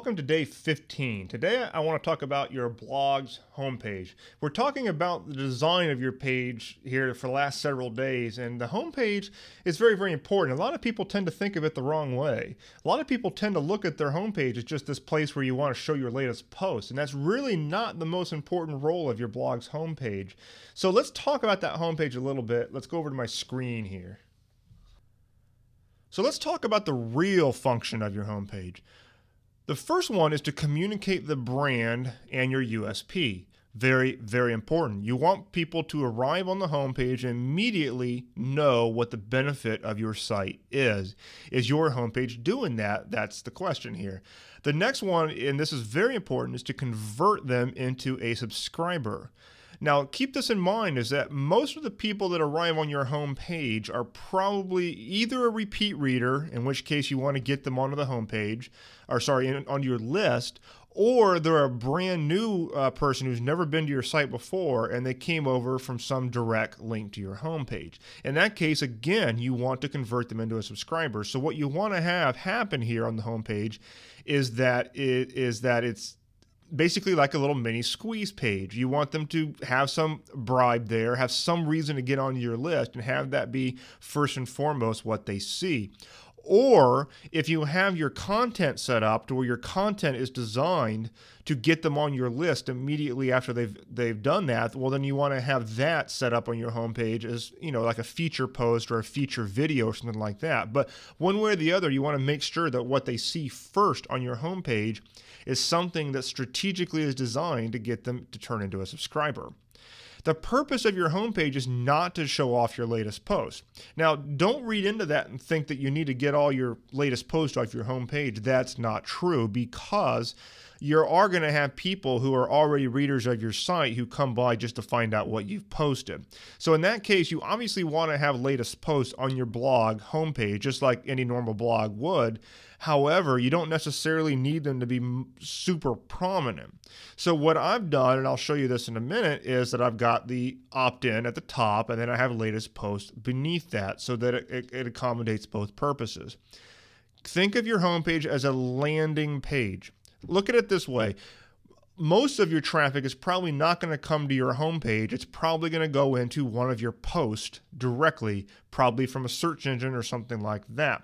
welcome to day 15. Today I want to talk about your blog's homepage. We're talking about the design of your page here for the last several days, and the homepage is very, very important. A lot of people tend to think of it the wrong way. A lot of people tend to look at their homepage as just this place where you want to show your latest post, and that's really not the most important role of your blog's homepage. So let's talk about that homepage a little bit. Let's go over to my screen here. So let's talk about the real function of your homepage. The first one is to communicate the brand and your USP. Very, very important. You want people to arrive on the homepage and immediately know what the benefit of your site is. Is your homepage doing that? That's the question here. The next one, and this is very important, is to convert them into a subscriber. Now, keep this in mind is that most of the people that arrive on your home page are probably either a repeat reader, in which case you want to get them onto the home page, or sorry, on your list, or they're a brand new uh, person who's never been to your site before and they came over from some direct link to your homepage. In that case, again, you want to convert them into a subscriber. So what you want to have happen here on the homepage is that it is that it's basically like a little mini squeeze page. You want them to have some bribe there, have some reason to get on your list, and have that be first and foremost what they see. Or if you have your content set up to where your content is designed to get them on your list immediately after they've they've done that, well then you want to have that set up on your homepage as, you know, like a feature post or a feature video or something like that. But one way or the other, you want to make sure that what they see first on your homepage is something that strategically is designed to get them to turn into a subscriber. The purpose of your homepage is not to show off your latest post. Now, don't read into that and think that you need to get all your latest posts off your homepage. That's not true because you are going to have people who are already readers of your site who come by just to find out what you've posted. So in that case, you obviously want to have latest posts on your blog homepage, just like any normal blog would. However, you don't necessarily need them to be super prominent. So what I've done, and I'll show you this in a minute, is that I've got the opt-in at the top, and then I have latest post beneath that so that it, it accommodates both purposes. Think of your homepage as a landing page. Look at it this way most of your traffic is probably not going to come to your homepage. It's probably going to go into one of your posts directly, probably from a search engine or something like that.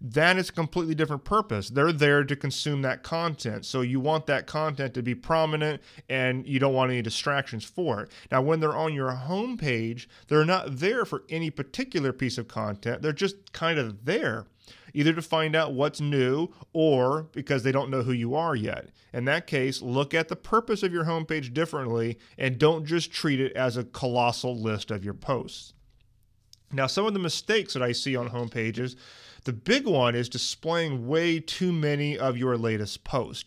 That is a completely different purpose. They're there to consume that content. So you want that content to be prominent and you don't want any distractions for it. Now, when they're on your homepage, they're not there for any particular piece of content. They're just kind of there either to find out what's new or because they don't know who you are yet. In that case, look at the purpose of your homepage differently and don't just treat it as a colossal list of your posts. Now, some of the mistakes that I see on homepages, the big one is displaying way too many of your latest posts.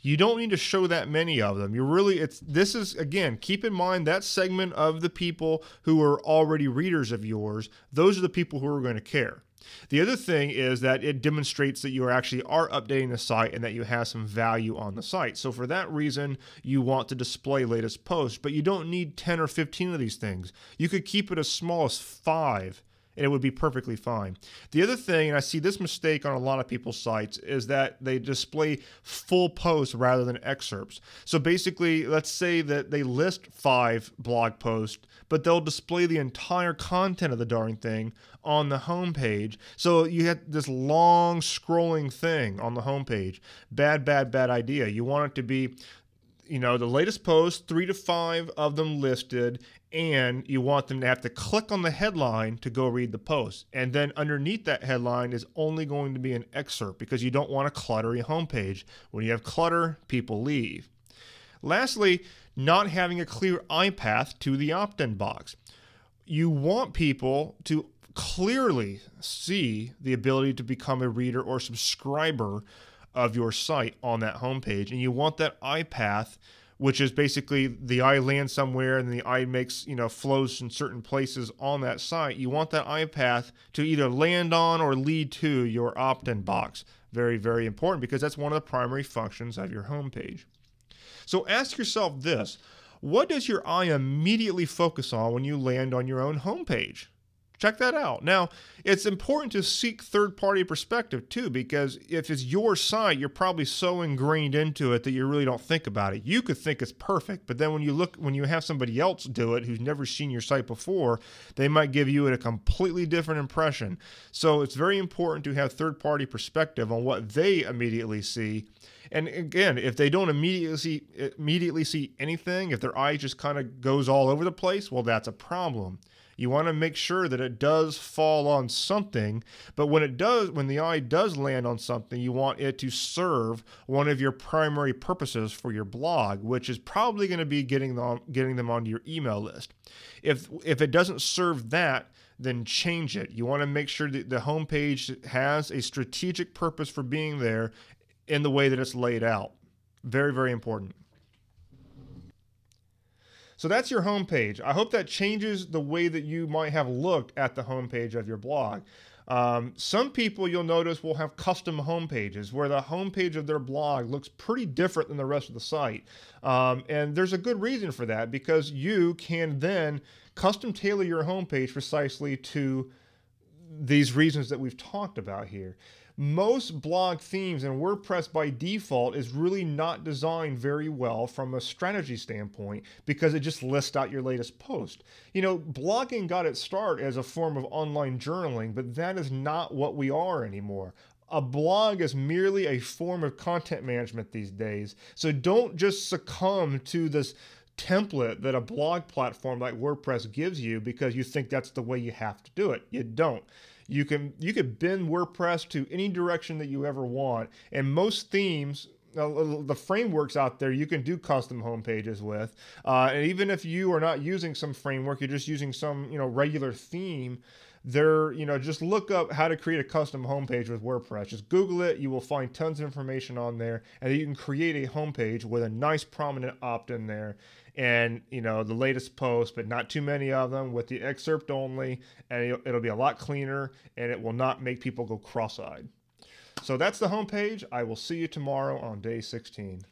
You don't need to show that many of them. You really it's this is again, keep in mind that segment of the people who are already readers of yours, those are the people who are going to care. The other thing is that it demonstrates that you actually are updating the site and that you have some value on the site. So for that reason, you want to display latest posts, but you don't need 10 or 15 of these things. You could keep it as small as five and it would be perfectly fine. The other thing, and I see this mistake on a lot of people's sites, is that they display full posts rather than excerpts. So basically, let's say that they list five blog posts, but they'll display the entire content of the darn thing on the homepage. So you have this long scrolling thing on the homepage. Bad, bad, bad idea. You want it to be you know, the latest post, three to five of them listed, and you want them to have to click on the headline to go read the post. And then underneath that headline is only going to be an excerpt because you don't want a cluttery homepage. When you have clutter, people leave. Lastly, not having a clear eye path to the opt in box. You want people to clearly see the ability to become a reader or subscriber of your site on that homepage. And you want that eye path, which is basically the eye lands somewhere and the eye makes, you know, flows in certain places on that site. You want that eye path to either land on or lead to your opt in box. Very, very important because that's one of the primary functions of your homepage. So ask yourself this what does your eye immediately focus on when you land on your own homepage? Check that out. Now, it's important to seek third party perspective too, because if it's your site, you're probably so ingrained into it that you really don't think about it. You could think it's perfect, but then when you look, when you have somebody else do it who's never seen your site before, they might give you a completely different impression. So it's very important to have third party perspective on what they immediately see. And again, if they don't immediately see, immediately see anything, if their eye just kind of goes all over the place, well, that's a problem. You want to make sure that it does fall on something, but when it does, when the eye does land on something, you want it to serve one of your primary purposes for your blog, which is probably going to be getting them getting them onto your email list. If if it doesn't serve that, then change it. You want to make sure that the homepage has a strategic purpose for being there in the way that it's laid out. Very, very important. So that's your homepage. I hope that changes the way that you might have looked at the homepage of your blog. Um, some people you'll notice will have custom homepages where the homepage of their blog looks pretty different than the rest of the site. Um, and there's a good reason for that because you can then custom tailor your homepage precisely to these reasons that we've talked about here most blog themes and WordPress by default is really not designed very well from a strategy standpoint because it just lists out your latest post. You know, blogging got its start as a form of online journaling, but that is not what we are anymore. A blog is merely a form of content management these days. So don't just succumb to this template that a blog platform like WordPress gives you because you think that's the way you have to do it. You don't. You can you can bend WordPress to any direction that you ever want, and most themes the frameworks out there you can do custom home pages with. Uh, and even if you are not using some framework you're just using some you know regular theme there you know just look up how to create a custom homepage with wordpress. Just google it you will find tons of information on there and you can create a homepage with a nice prominent opt-in there and you know the latest post but not too many of them with the excerpt only and it'll, be a lot cleaner and it will not make people go cross-eyed. So that's the homepage. I will see you tomorrow on day 16